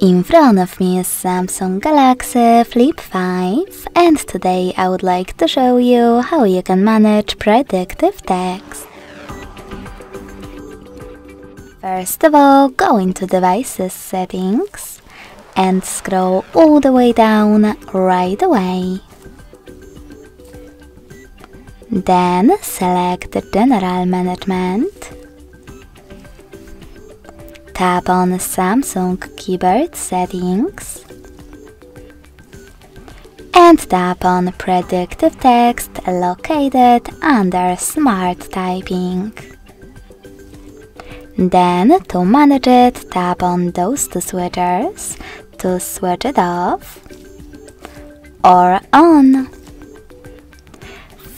In front of me is Samsung Galaxy Flip 5 and today I would like to show you how you can manage predictive text. First of all, go into Devices settings and scroll all the way down right away. Then select General Management. Tap on Samsung keyboard settings and tap on Predictive Text located under Smart Typing. Then, to manage it, tap on those two switchers to switch it off or on.